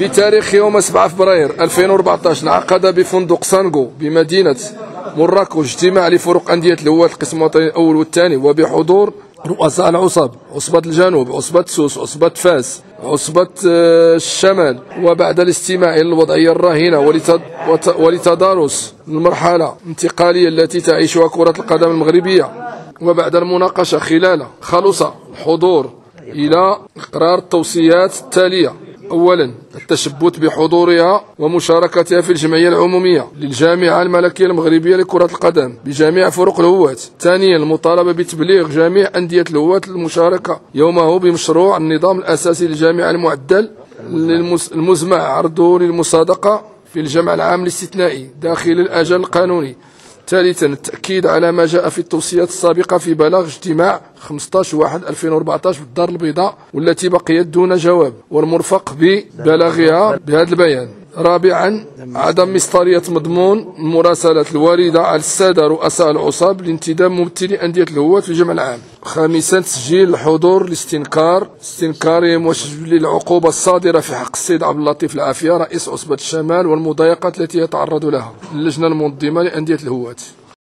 بتاريخ يوم 7 فبراير 2014 انعقد بفندق سانغو بمدينة مراكش اجتماع لفرق أندية الهواة القسم الوطني الأول والثاني وبحضور رؤساء العصب عصبة الجنوب عصبة سوس عصبة فاس عصبة آه، الشمال وبعد الاستماع إلى الوضعية الراهنة ولتدارس المرحلة الانتقالية التي تعيشها كرة القدم المغربية. وبعد المناقشة خلال خلص الحضور إلى إقرار التوصيات التالية. أولا التشبت بحضورها ومشاركتها في الجمعية العمومية للجامعة الملكية المغربية لكرة القدم بجميع فرق الهواة ثانيا المطالبة بتبليغ جميع أندية الهواة المشاركة يومه بمشروع النظام الأساسي للجامعة المعدل المزمع عرضه للمصادقة في الجمع العام الاستثنائي داخل الأجل القانوني. ثالثا التأكيد على ما جاء في التوصيات السابقة في بلاغ اجتماع 15 واحد 2014 في الدار البيضاء والتي بقيت دون جواب والمرفق ببلاغها بهذا البيان. رابعا عدم مصدرية مضمون المراسلات الواردة على السادة رؤساء العصاب لانتداب ممثلي أندية الهواة في الجمع العام. خامسا تسجيل الحضور الاستنكار استنكارهم وتجلي العقوبة الصادرة في حق السيد عبد اللطيف العافية رئيس عصبة الشمال والمضايقات التي يتعرض لها اللجنة المنظمة لأندية الهواة